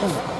ทั้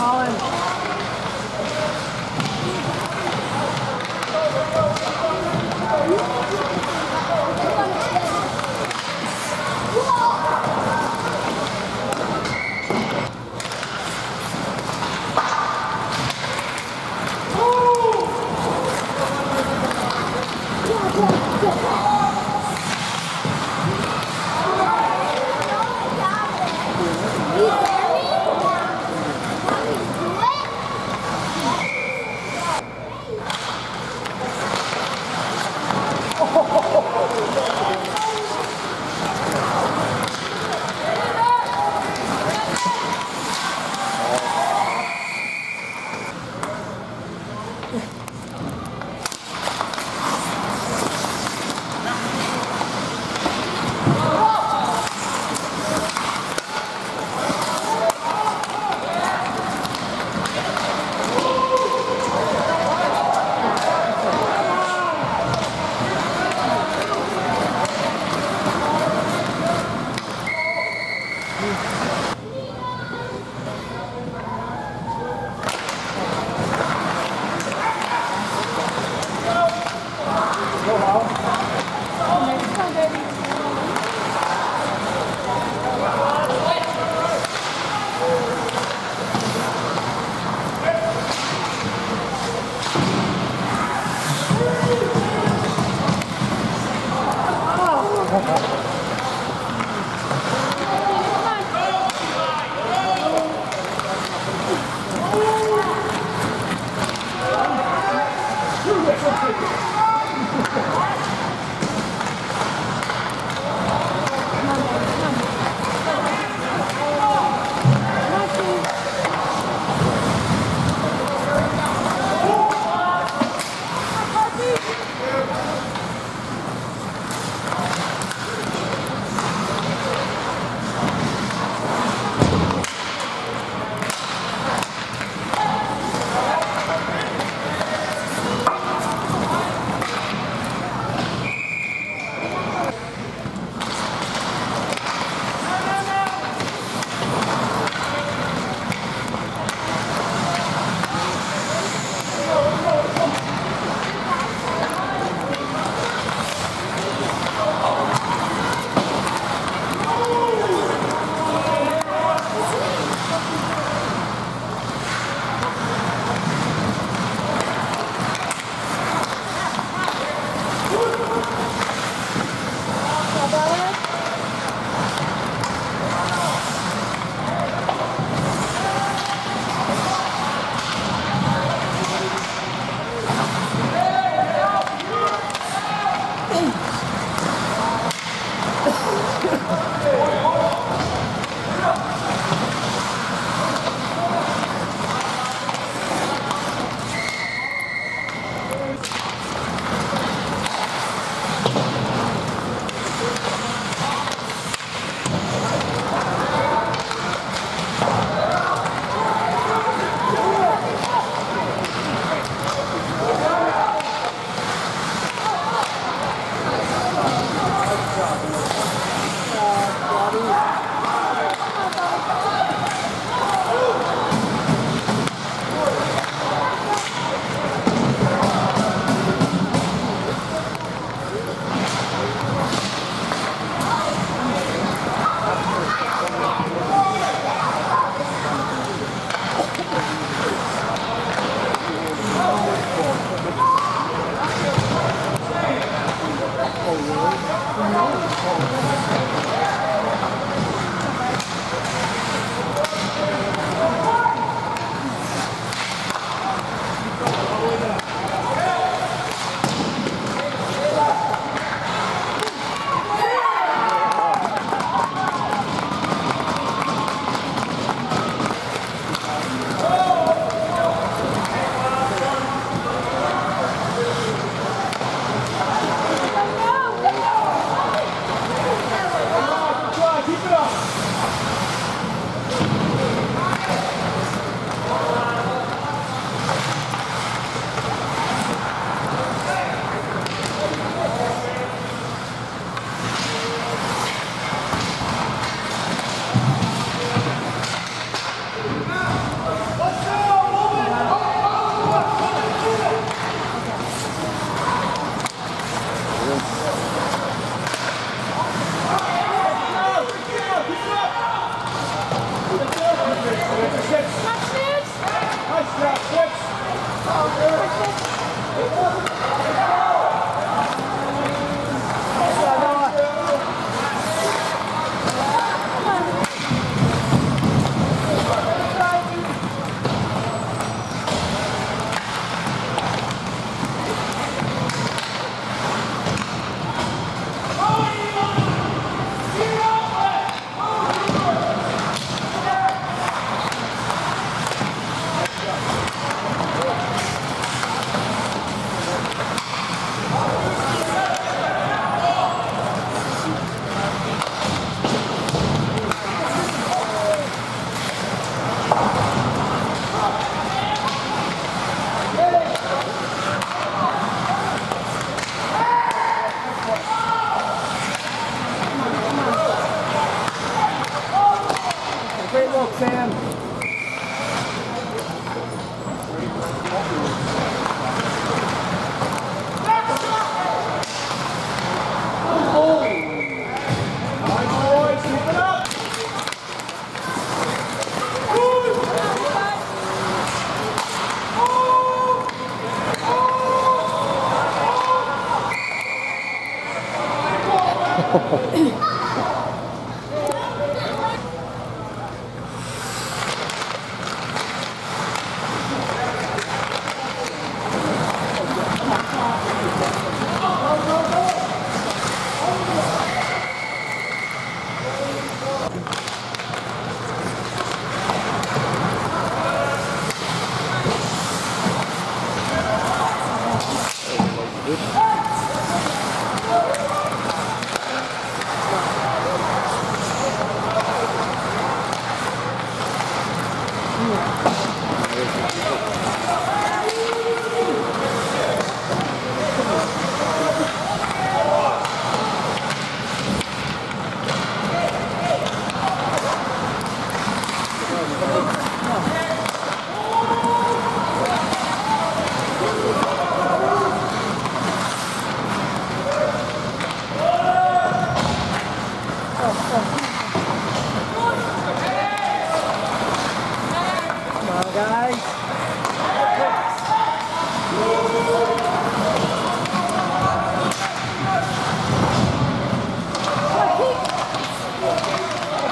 Colin.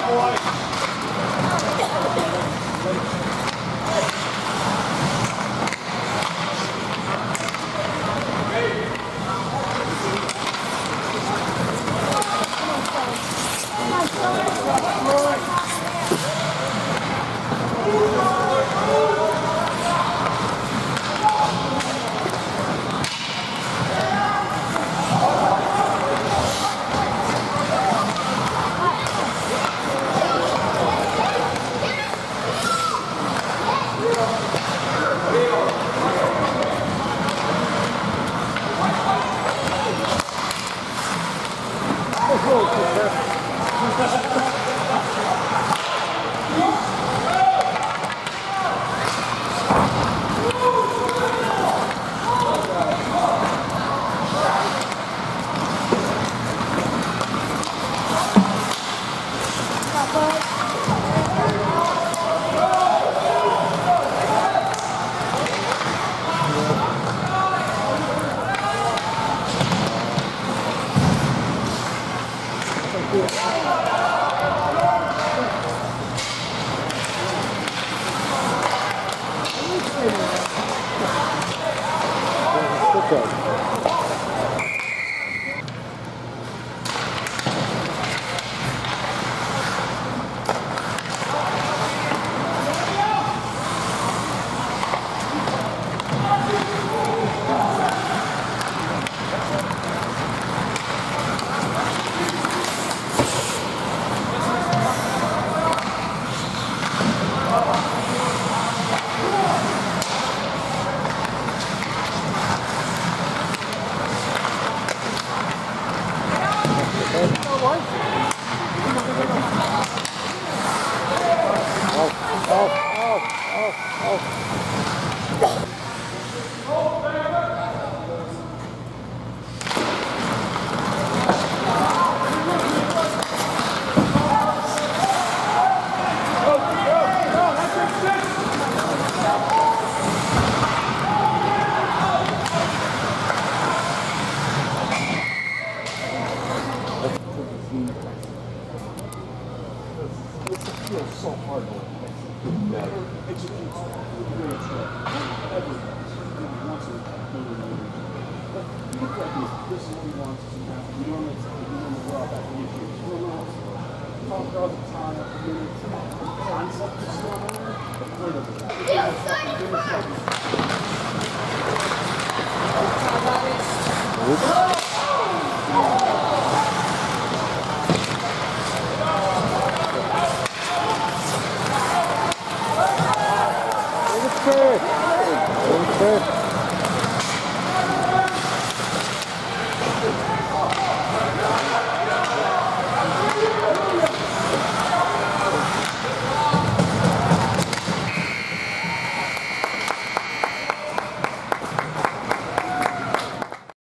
怖い Yeah. 如何。